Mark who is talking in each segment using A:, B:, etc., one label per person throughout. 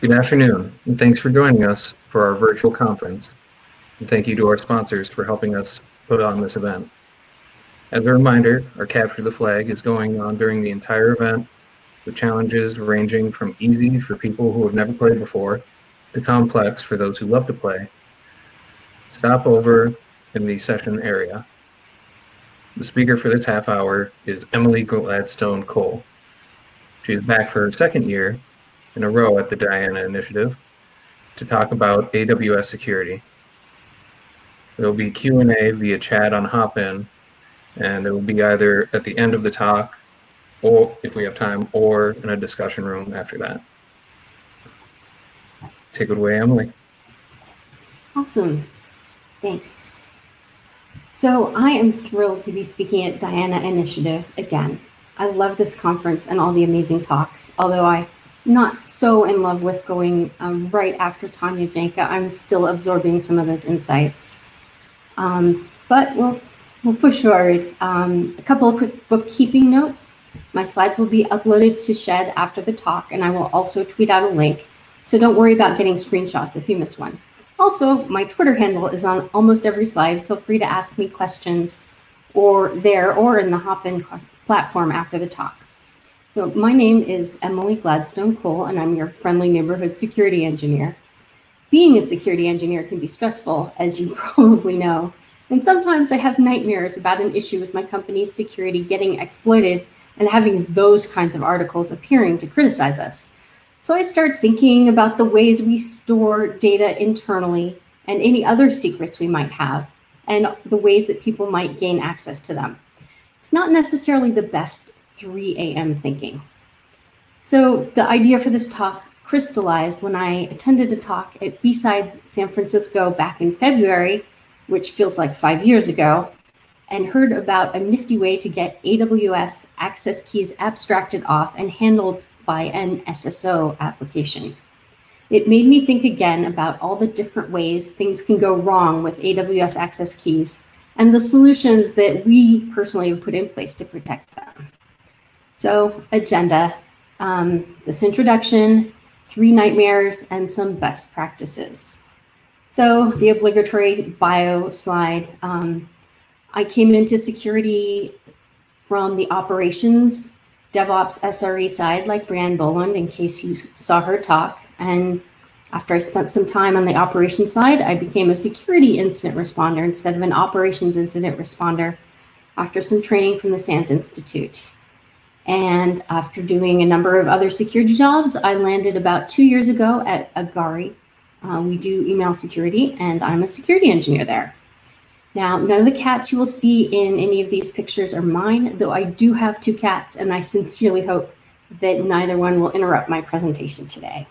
A: Good afternoon, and thanks for joining us for our virtual conference. And thank you to our sponsors for helping us put on this event. As a reminder, our Capture the Flag is going on during the entire event, with challenges ranging from easy for people who have never played before to complex for those who love to play. Stop over in the session area. The speaker for this half hour is Emily Gladstone Cole. She's back for her second year in a row at the Diana Initiative to talk about AWS security. There will be Q&A via chat on Hopin, and it will be either at the end of the talk, or if we have time, or in a discussion room after that. Take it away, Emily.
B: Awesome. Thanks. So I am thrilled to be speaking at Diana Initiative again. I love this conference and all the amazing talks, although I'm not so in love with going um, right after Tanya Janca. I'm still absorbing some of those insights. Um, but we'll, we'll push forward. Um, a couple of quick bookkeeping notes. My slides will be uploaded to Sched after the talk, and I will also tweet out a link. So don't worry about getting screenshots if you miss one. Also, my Twitter handle is on almost every slide. Feel free to ask me questions or there or in the Hopin platform after the talk. So my name is Emily Gladstone Cole, and I'm your friendly neighborhood security engineer. Being a security engineer can be stressful, as you probably know. And sometimes I have nightmares about an issue with my company's security getting exploited and having those kinds of articles appearing to criticize us. So I start thinking about the ways we store data internally and any other secrets we might have, and the ways that people might gain access to them. It's not necessarily the best 3 a.m. thinking. So the idea for this talk crystallized when I attended a talk at B-Sides San Francisco back in February, which feels like five years ago, and heard about a nifty way to get AWS access keys abstracted off and handled by an SSO application. It made me think again about all the different ways things can go wrong with AWS access keys and the solutions that we personally have put in place to protect them. So, agenda, um, this introduction, three nightmares, and some best practices. So, the obligatory bio slide. Um, I came into security from the operations DevOps SRE side, like Brianne Boland, in case you saw her talk. And after I spent some time on the operations side, I became a security incident responder instead of an operations incident responder after some training from the SANS Institute. And after doing a number of other security jobs, I landed about two years ago at Agari. Uh, we do email security, and I'm a security engineer there. Now, none of the cats you will see in any of these pictures are mine, though I do have two cats, and I sincerely hope that neither one will interrupt my presentation today.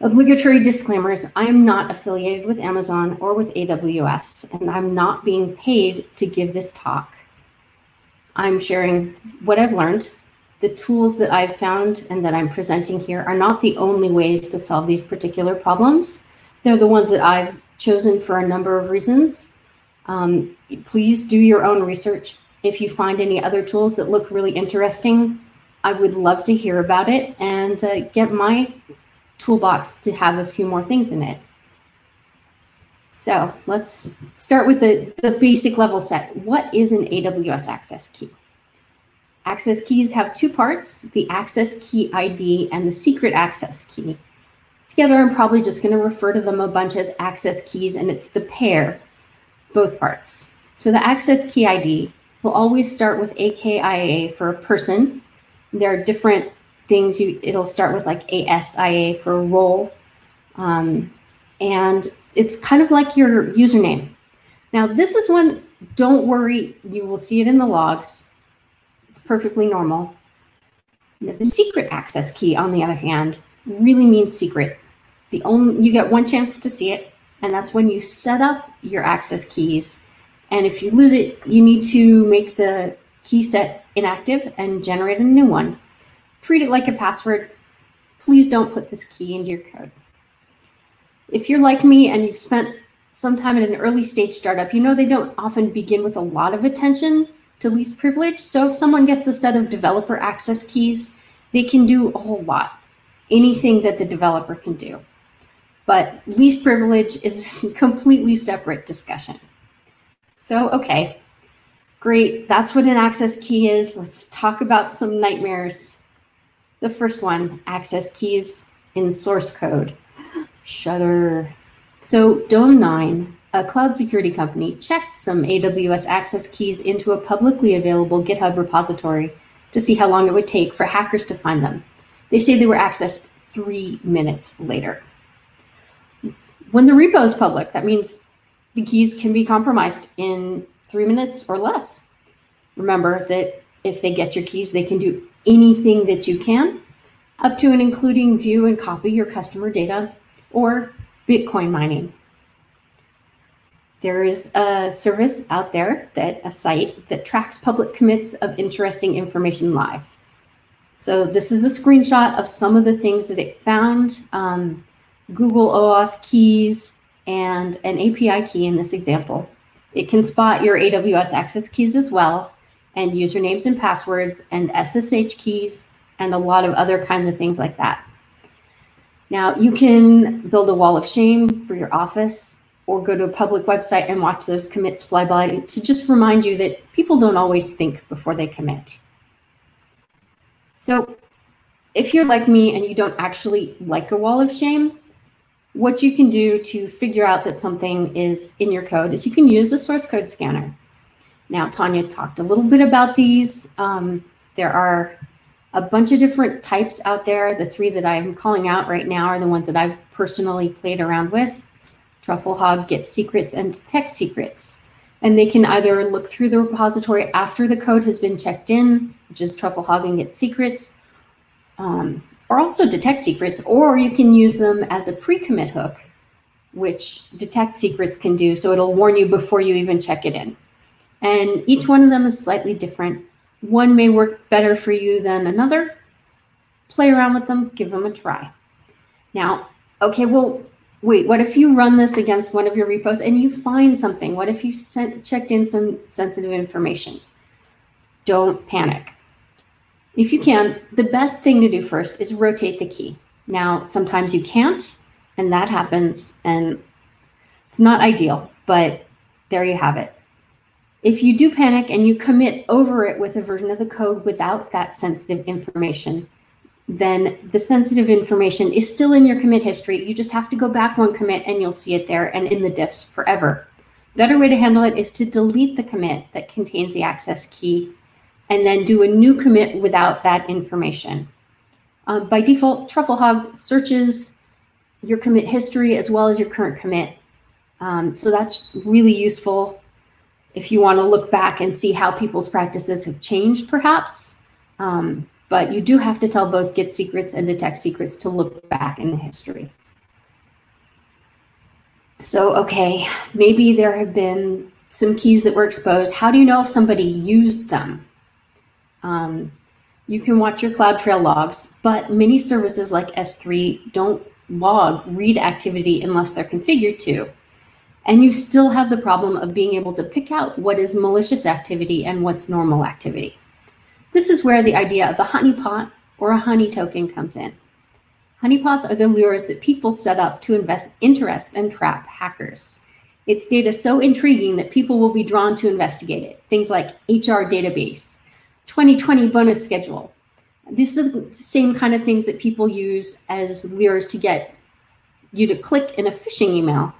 B: Obligatory disclaimers, I am not affiliated with Amazon or with AWS, and I'm not being paid to give this talk. I'm sharing what I've learned. The tools that I've found and that I'm presenting here are not the only ways to solve these particular problems. They're the ones that I've chosen for a number of reasons. Um, please do your own research. If you find any other tools that look really interesting, I would love to hear about it and uh, get my toolbox to have a few more things in it. So let's start with the, the basic level set. What is an AWS access key? Access keys have two parts, the access key ID and the secret access key. Together, I'm probably just going to refer to them a bunch as access keys, and it's the pair, both parts. So the access key ID will always start with AKIA for a person. There are different things. You It'll start with like ASIA for a role. Um, and it's kind of like your username. Now, this is one, don't worry, you will see it in the logs. It's perfectly normal. The secret access key, on the other hand, really means secret. The only you get one chance to see it, and that's when you set up your access keys. And if you lose it, you need to make the key set inactive and generate a new one. Treat it like a password. Please don't put this key into your code. If you're like me and you've spent some time at an early stage startup, you know they don't often begin with a lot of attention to least privilege. So if someone gets a set of developer access keys, they can do a whole lot. anything that the developer can do. But least privilege is a completely separate discussion. So, okay, great. That's what an access key is. Let's talk about some nightmares. The first one, access keys in source code. Shudder. So Dome9, a cloud security company, checked some AWS access keys into a publicly available GitHub repository to see how long it would take for hackers to find them. They say they were accessed three minutes later. When the repo is public, that means the keys can be compromised in three minutes or less. Remember that if they get your keys, they can do anything that you can, up to and including view and copy your customer data or Bitcoin mining. There is a service out there that a site that tracks public commits of interesting information live. So this is a screenshot of some of the things that it found. Um, Google OAuth keys and an API key in this example. It can spot your AWS access keys as well, and usernames and passwords and SSH keys and a lot of other kinds of things like that. Now, you can build a wall of shame for your office or go to a public website and watch those commits fly by to just remind you that people don't always think before they commit. So if you're like me and you don't actually like a wall of shame, what you can do to figure out that something is in your code is you can use a source code scanner. Now, Tanya talked a little bit about these. Um, there are a bunch of different types out there. The three that I'm calling out right now are the ones that I've personally played around with. Trufflehog git secrets and detect secrets. And they can either look through the repository after the code has been checked in, which is Trufflehog and git secrets, um, or also detect secrets, or you can use them as a pre-commit hook, which detect secrets can do. So it'll warn you before you even check it in. And each one of them is slightly different. One may work better for you than another. Play around with them, give them a try. Now, okay, well, wait, what if you run this against one of your repos and you find something? What if you sent, checked in some sensitive information? Don't panic. If you can, the best thing to do first is rotate the key. Now, sometimes you can't, and that happens, and it's not ideal, but there you have it. If you do panic and you commit over it with a version of the code without that sensitive information, then the sensitive information is still in your commit history. You just have to go back one commit and you'll see it there and in the diffs forever. Better way to handle it is to delete the commit that contains the access key and then do a new commit without that information. Uh, by default, Trufflehog searches your commit history as well as your current commit. Um, so that's really useful if you want to look back and see how people's practices have changed, perhaps. Um, but you do have to tell both git secrets and detect secrets to look back in the history. So, okay, maybe there have been some keys that were exposed. How do you know if somebody used them? Um, you can watch your CloudTrail logs, but many services like S3 don't log read activity unless they're configured to. And you still have the problem of being able to pick out what is malicious activity and what's normal activity. This is where the idea of the honeypot or a honey token comes in. Honeypots are the lures that people set up to invest, interest and trap hackers. It's data so intriguing that people will be drawn to investigate it. Things like HR database, 2020 bonus schedule. These are the same kind of things that people use as lures to get you to click in a phishing email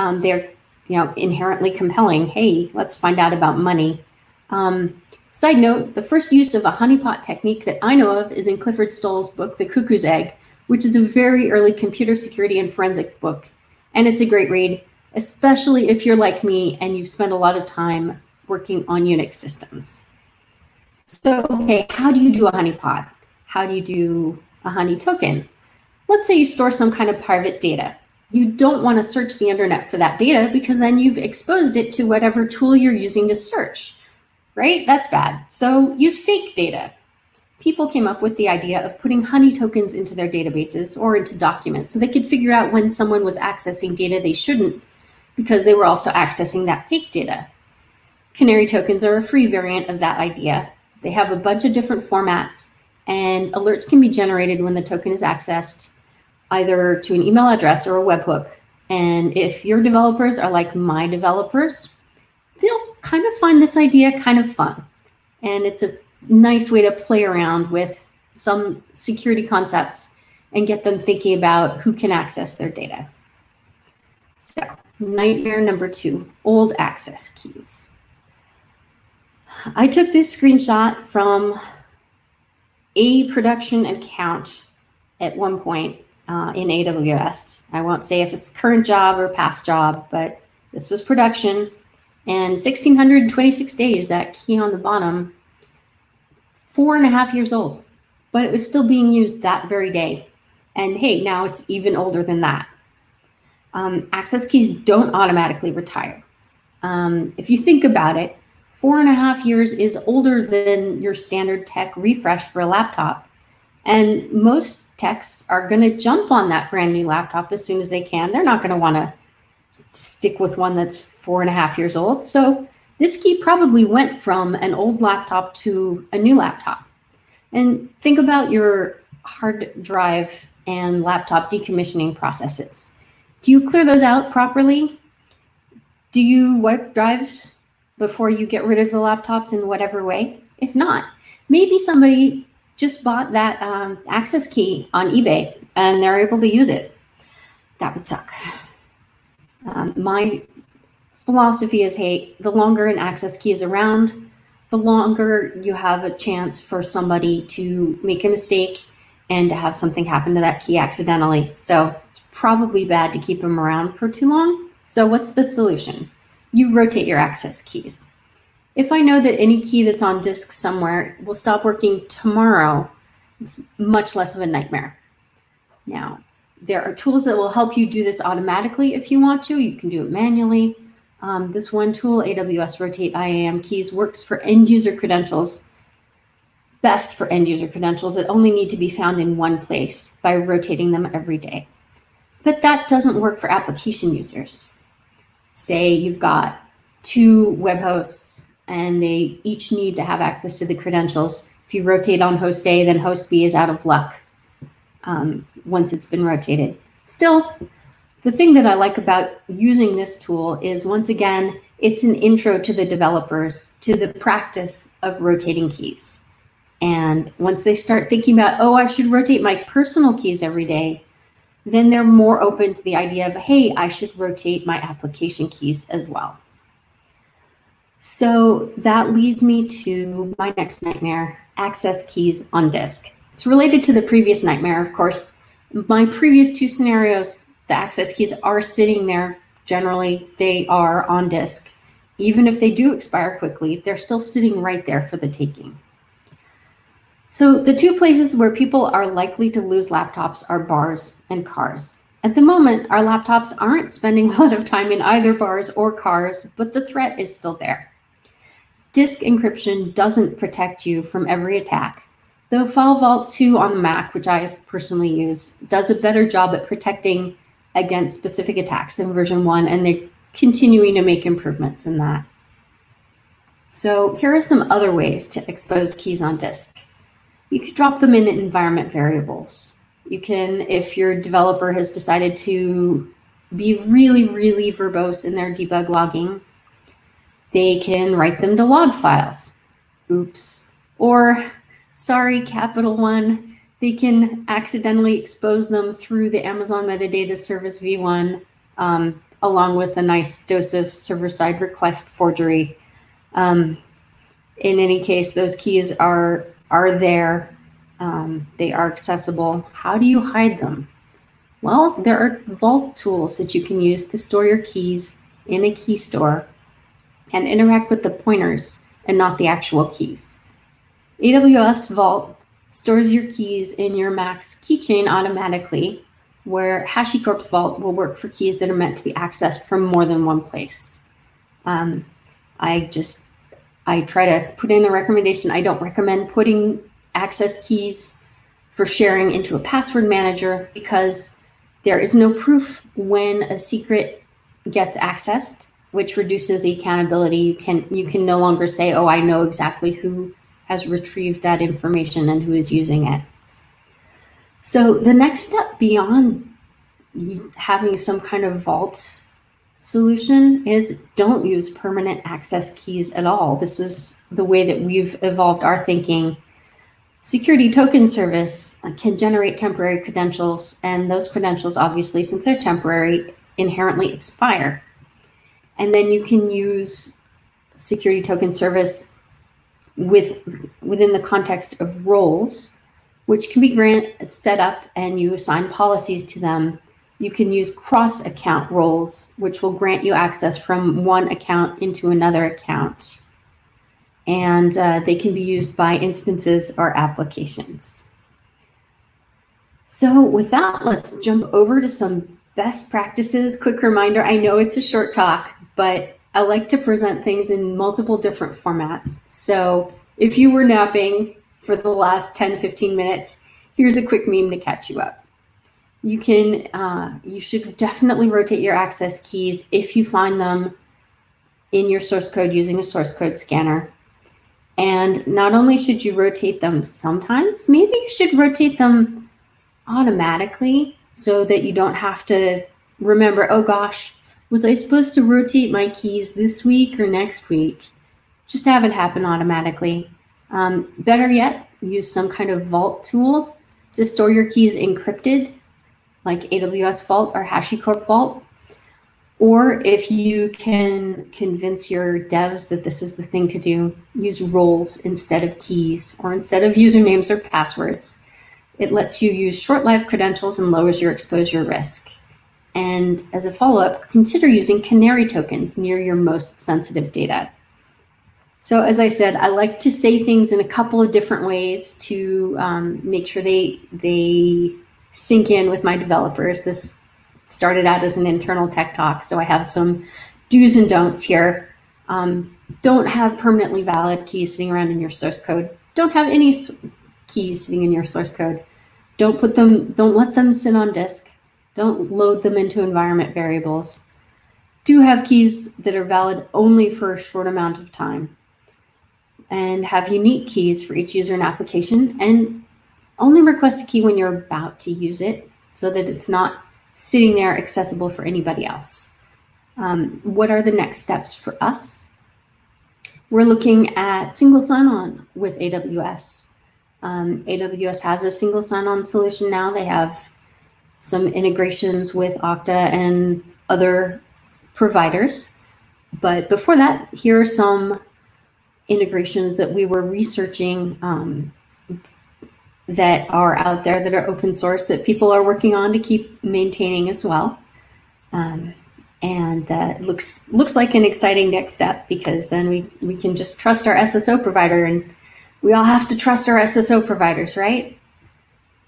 B: um, they're you know inherently compelling. Hey, let's find out about money. Um, side note: the first use of a honeypot technique that I know of is in Clifford Stoll's book, The Cuckoo's Egg, which is a very early computer security and forensics book, and it's a great read, especially if you're like me and you've spent a lot of time working on Unix systems. So, okay, how do you do a honeypot? How do you do a honey token? Let's say you store some kind of private data you don't want to search the internet for that data because then you've exposed it to whatever tool you're using to search, right? That's bad. So use fake data. People came up with the idea of putting honey tokens into their databases or into documents so they could figure out when someone was accessing data they shouldn't because they were also accessing that fake data. Canary tokens are a free variant of that idea. They have a bunch of different formats and alerts can be generated when the token is accessed either to an email address or a webhook. And if your developers are like my developers, they'll kind of find this idea kind of fun. And it's a nice way to play around with some security concepts and get them thinking about who can access their data. So, nightmare number two old access keys. I took this screenshot from a production account at one point uh, in AWS. I won't say if it's current job or past job, but this was production. And 1626 days, that key on the bottom, four and a half years old, but it was still being used that very day. And hey, now it's even older than that. Um, access keys don't automatically retire. Um, if you think about it, four and a half years is older than your standard tech refresh for a laptop. And most techs are going to jump on that brand new laptop as soon as they can. They're not going to want to stick with one that's four and a half years old. So this key probably went from an old laptop to a new laptop. And think about your hard drive and laptop decommissioning processes. Do you clear those out properly? Do you wipe drives before you get rid of the laptops in whatever way? If not, maybe somebody just bought that um, access key on eBay and they're able to use it. That would suck. Um, my philosophy is hey, the longer an access key is around, the longer you have a chance for somebody to make a mistake and to have something happen to that key accidentally. So it's probably bad to keep them around for too long. So, what's the solution? you rotate your access keys. If I know that any key that's on disk somewhere will stop working tomorrow, it's much less of a nightmare. Now, there are tools that will help you do this automatically if you want to. You can do it manually. Um, this one tool, AWS Rotate IAM Keys, works for end user credentials, best for end user credentials that only need to be found in one place by rotating them every day. But that doesn't work for application users say you've got two web hosts and they each need to have access to the credentials. If you rotate on host A, then host B is out of luck um, once it's been rotated. Still, the thing that I like about using this tool is once again, it's an intro to the developers to the practice of rotating keys. And once they start thinking about, oh, I should rotate my personal keys every day, then they're more open to the idea of, hey, I should rotate my application keys as well. So that leads me to my next nightmare, access keys on disk. It's related to the previous nightmare, of course. My previous two scenarios, the access keys are sitting there. Generally, they are on disk. Even if they do expire quickly, they're still sitting right there for the taking. So the two places where people are likely to lose laptops are bars and cars. At the moment, our laptops aren't spending a lot of time in either bars or cars, but the threat is still there. Disk encryption doesn't protect you from every attack, though FileVault 2 on the Mac, which I personally use, does a better job at protecting against specific attacks than version 1, and they're continuing to make improvements in that. So here are some other ways to expose keys on disk you could drop them in environment variables. You can, if your developer has decided to be really, really verbose in their debug logging, they can write them to log files. Oops. Or, sorry, Capital One, they can accidentally expose them through the Amazon Metadata Service v1, um, along with a nice dose of server side request forgery. Um, in any case, those keys are are there. Um, they are accessible. How do you hide them? Well, there are vault tools that you can use to store your keys in a key store and interact with the pointers and not the actual keys. AWS Vault stores your keys in your Mac's keychain automatically, where HashiCorp's Vault will work for keys that are meant to be accessed from more than one place. Um, I just I try to put in a recommendation. I don't recommend putting access keys for sharing into a password manager because there is no proof when a secret gets accessed, which reduces accountability. You can you can no longer say, "Oh, I know exactly who has retrieved that information and who is using it. So the next step beyond having some kind of vault solution is don't use permanent access keys at all. This is the way that we've evolved our thinking. Security token service can generate temporary credentials, and those credentials, obviously, since they're temporary, inherently expire. And then you can use security token service with within the context of roles, which can be grant set up and you assign policies to them you can use cross account roles, which will grant you access from one account into another account. And uh, they can be used by instances or applications. So with that, let's jump over to some best practices. Quick reminder, I know it's a short talk, but I like to present things in multiple different formats. So if you were napping for the last 10, 15 minutes, here's a quick meme to catch you up you can uh, you should definitely rotate your access keys if you find them in your source code using a source code scanner and not only should you rotate them sometimes maybe you should rotate them automatically so that you don't have to remember oh gosh was i supposed to rotate my keys this week or next week just have it happen automatically um, better yet use some kind of vault tool to store your keys encrypted like AWS Vault or HashiCorp Vault. Or if you can convince your devs that this is the thing to do, use roles instead of keys or instead of usernames or passwords. It lets you use short lived credentials and lowers your exposure risk. And as a follow up, consider using canary tokens near your most sensitive data. So, as I said, I like to say things in a couple of different ways to um, make sure they they sink in with my developers. This started out as an internal tech talk, so I have some do's and don'ts here. Um, don't have permanently valid keys sitting around in your source code. Don't have any keys sitting in your source code. Don't put them, don't let them sit on disk. Don't load them into environment variables. Do have keys that are valid only for a short amount of time and have unique keys for each user and application and only request a key when you're about to use it so that it's not sitting there accessible for anybody else. Um, what are the next steps for us? We're looking at single sign-on with AWS. Um, AWS has a single sign-on solution now. They have some integrations with Okta and other providers. But before that, here are some integrations that we were researching um, that are out there that are open source that people are working on to keep maintaining as well. Um, and uh, looks looks like an exciting next step because then we, we can just trust our SSO provider and we all have to trust our SSO providers, right?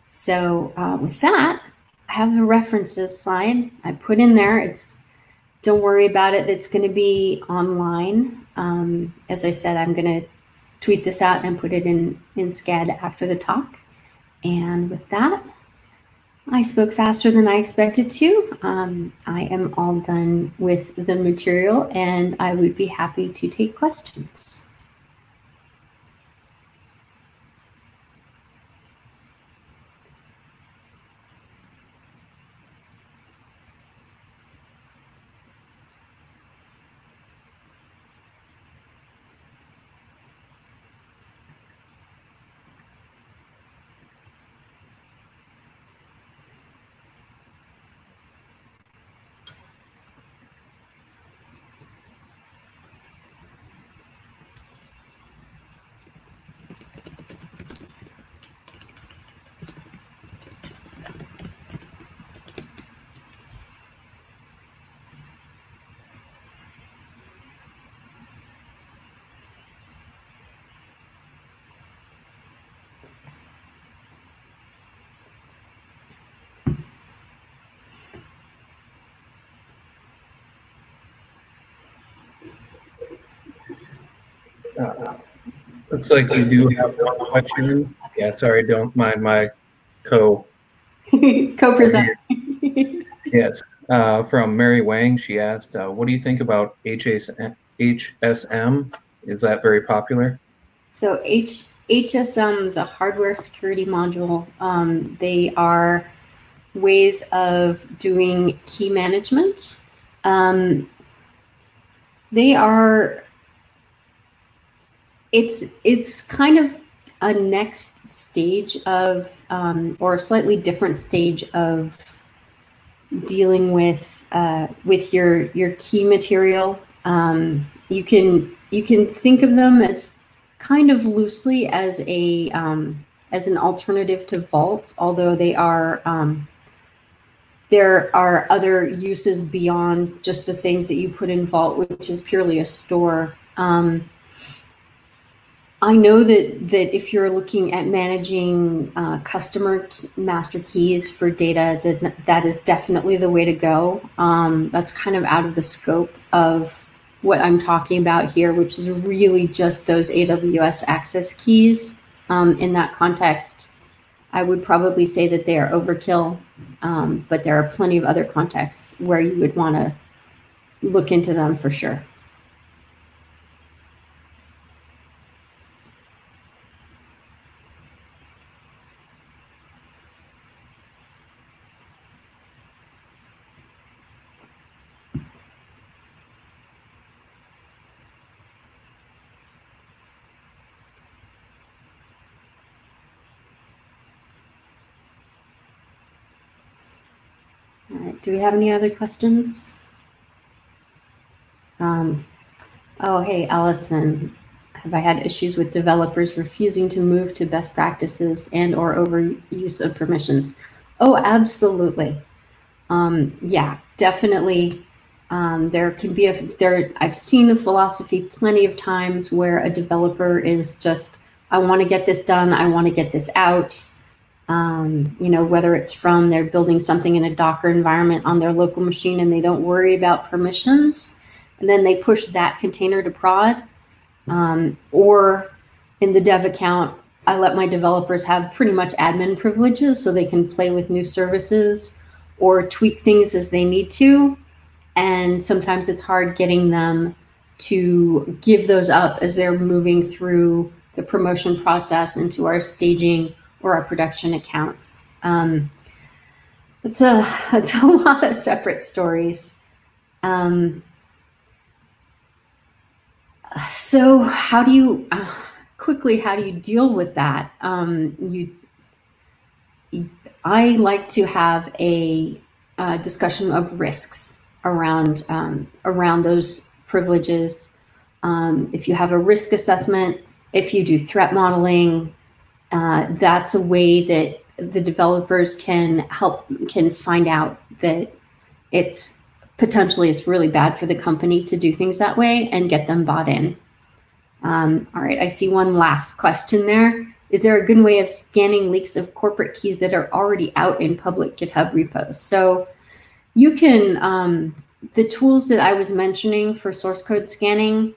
B: So uh, with that, I have the references slide I put in there. It's don't worry about it. It's going to be online. Um, as I said, I'm going to tweet this out and put it in in Sched after the talk. And with that, I spoke faster than I expected to. Um, I am all done with the material and I would be happy to take questions.
A: Uh, looks like we do have one question. Yeah, sorry, don't mind my co.
B: Co-present.
A: yes, uh, from Mary Wang. She asked, uh, "What do you think about HSM? HSM? Is that very popular?"
B: So H HSM is a hardware security module. Um, they are ways of doing key management. Um, they are. It's it's kind of a next stage of, um, or a slightly different stage of dealing with uh, with your your key material. Um, you can you can think of them as kind of loosely as a um, as an alternative to Vault, although they are um, there are other uses beyond just the things that you put in Vault, which is purely a store. I know that that if you're looking at managing uh, customer master keys for data, that that is definitely the way to go. Um, that's kind of out of the scope of what I'm talking about here, which is really just those AWS access keys. Um, in that context, I would probably say that they are overkill, um, but there are plenty of other contexts where you would want to look into them for sure. Do we have any other questions? Um, oh, hey, Allison. Have I had issues with developers refusing to move to best practices and or overuse of permissions? Oh, absolutely. Um, yeah, definitely. Um, there can be a there. I've seen the philosophy plenty of times where a developer is just, I want to get this done. I want to get this out. Um, you know, whether it's from they're building something in a Docker environment on their local machine and they don't worry about permissions, and then they push that container to prod, um, or in the dev account, I let my developers have pretty much admin privileges so they can play with new services or tweak things as they need to. And sometimes it's hard getting them to give those up as they're moving through the promotion process into our staging or our production accounts. Um, it's a it's a lot of separate stories. Um, so how do you uh, quickly how do you deal with that? Um, you, I like to have a, a discussion of risks around um, around those privileges. Um, if you have a risk assessment, if you do threat modeling, uh, that's a way that the developers can help can find out that it's potentially it's really bad for the company to do things that way and get them bought in. Um, all right, I see one last question there. Is there a good way of scanning leaks of corporate keys that are already out in public GitHub repos? So you can, um, the tools that I was mentioning for source code scanning,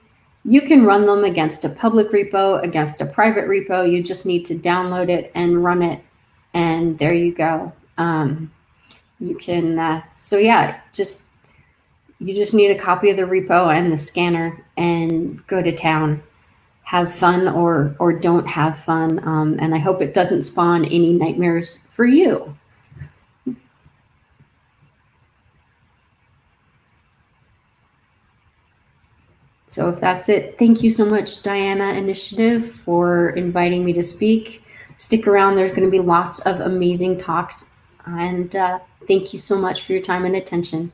B: you can run them against a public repo, against a private repo. You just need to download it and run it. And there you go. Um, you can, uh, so yeah, just, you just need a copy of the repo and the scanner and go to town. Have fun or, or don't have fun. Um, and I hope it doesn't spawn any nightmares for you. So if that's it, thank you so much, Diana Initiative, for inviting me to speak. Stick around, there's going to be lots of amazing talks. And uh, thank you so much for your time and attention.